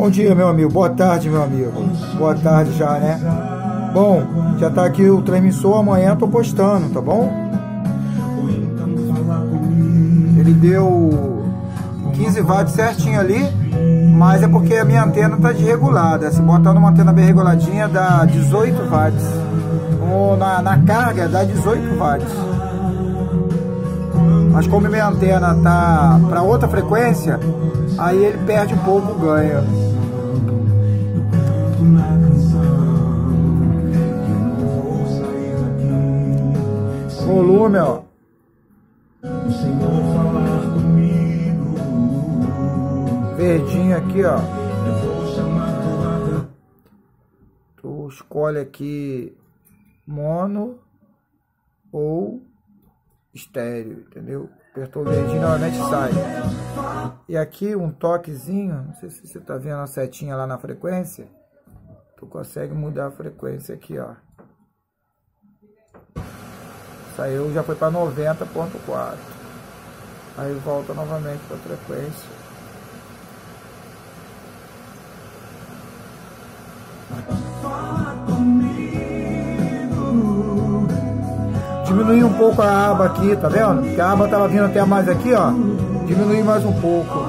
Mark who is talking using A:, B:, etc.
A: Bom dia, meu amigo. Boa tarde, meu amigo. Boa tarde já, né? Bom, já tá aqui o transmissor. Amanhã tô postando, tá bom? Ele deu 15 watts certinho ali, mas é porque a minha antena tá desregulada. Se botar numa antena bem reguladinha, dá 18 watts. Ou na, na carga, dá 18 watts. Mas como minha antena tá para outra frequência, aí ele perde um pouco o ganho. Volume, ó. Verdinho aqui, ó. Tu escolhe aqui mono ou estéreo, entendeu? Apertou o verdinho, normalmente sai. E aqui um toquezinho, não sei se você tá vendo a setinha lá na frequência. Tu consegue mudar a frequência aqui, ó. Saiu, já foi para 90.4. Aí volta novamente para a frequência. Diminui um pouco a aba aqui, tá vendo? Porque a aba tava vindo até mais aqui, ó. Diminui mais um pouco.